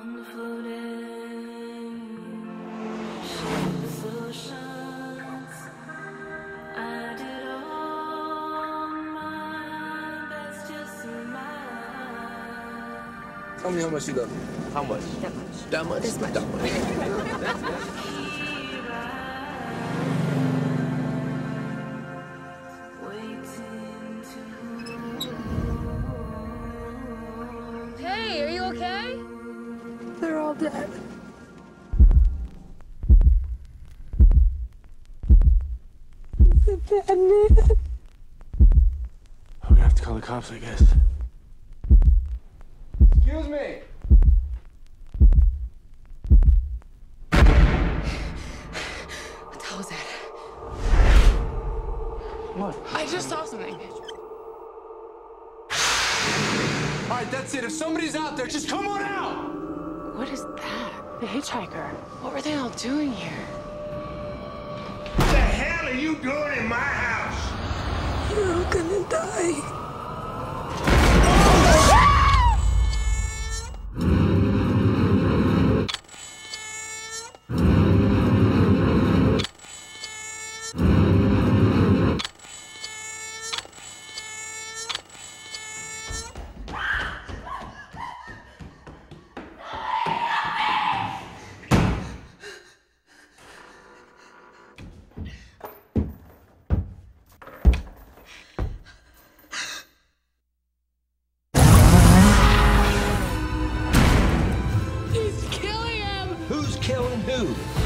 Tell me how much you love me. How much? That much. That much? This much. That much. They're all dead. Bad man. We're gonna have to call the cops, I guess. Excuse me. What the hell was that? What? I just saw something. All right, that's it. If somebody's out there, just come on out. What is that? The hitchhiker. What were they all doing here? What the hell are you doing in my house? You're all gonna die. two.